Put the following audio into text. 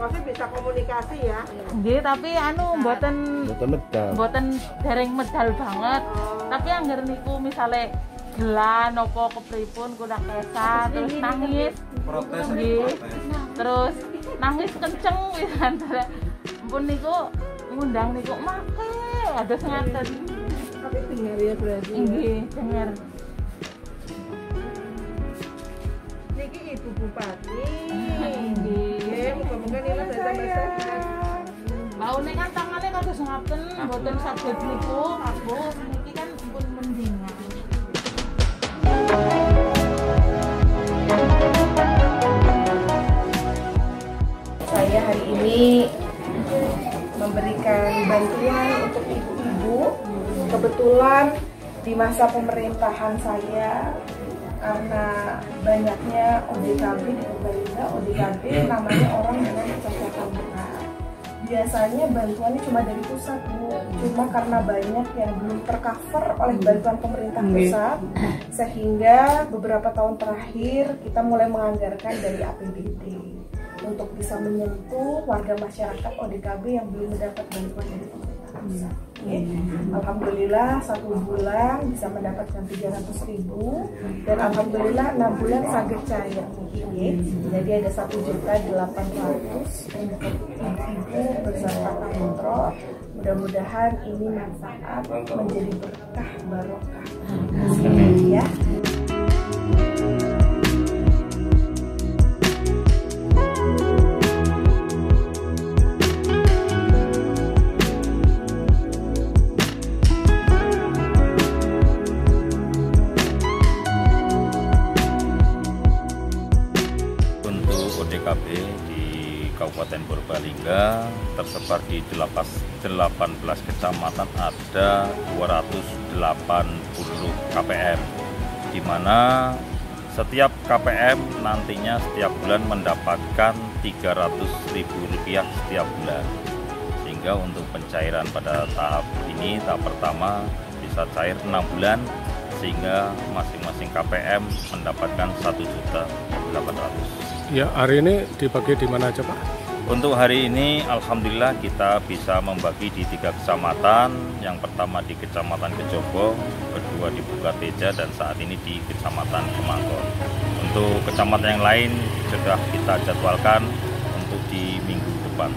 Iya. Maksudnya bisa komunikasi ya? Nggih, tapi anu mboten Mboten medal. mboten dereng medal banget. Oh. Tapi anggar niku misale gelan apa kepripun kula kesa terus nangis. protes Nggih. Terus nangis kenceng pisan. Ampun niku ngundang niku make ados ngaten. Tapi dengar ya berarti. ya. Nggih, denger. Niki Ibu Bupati. Baune kan tangane kados ngaten, mboten saged niku aku niki kan pun mendingan. Saya hari ini memberikan bantuan untuk ibu-ibu. Kebetulan di masa pemerintahan saya karena banyaknya ODKB di Purbalingga, ODKB namanya orang dengan kecacatan. Biasanya bantuannya cuma dari pusat, Bu. Cuma karena banyak yang belum tercover oleh bantuan pemerintah pusat, sehingga beberapa tahun terakhir kita mulai menganggarkan dari APBD untuk bisa menyentuh warga masyarakat ODKB yang belum mendapat bantuan dari pemerintah pusat. Oke. Alhamdulillah satu bulan bisa mendapatkan 300 ribu dan alhamdulillah enam bulan sangat cair. Oke. Jadi ada satu juta delapan ratus untuk ibu beserta kontrol. Mudah-mudahan ini manfaat menjadi berkah barokah. Ya. ODKB di Kabupaten Purbalingga. Tersebar di 18 18 kecamatan ada 280 KPM di mana setiap KPM nantinya setiap bulan mendapatkan Rp300.000 setiap bulan. Sehingga untuk pencairan pada tahap ini tahap pertama bisa cair 6 bulan sehingga masing-masing KPM mendapatkan 1 juta 800 Ya, hari ini dibagi di mana aja, Pak? Untuk hari ini Alhamdulillah kita bisa membagi di tiga kecamatan. Yang pertama di Kecamatan Kejobo Kedua di Bukateja dan saat ini di Kecamatan Kemangkon. Untuk kecamatan yang lain sudah kita jadwalkan untuk di minggu depan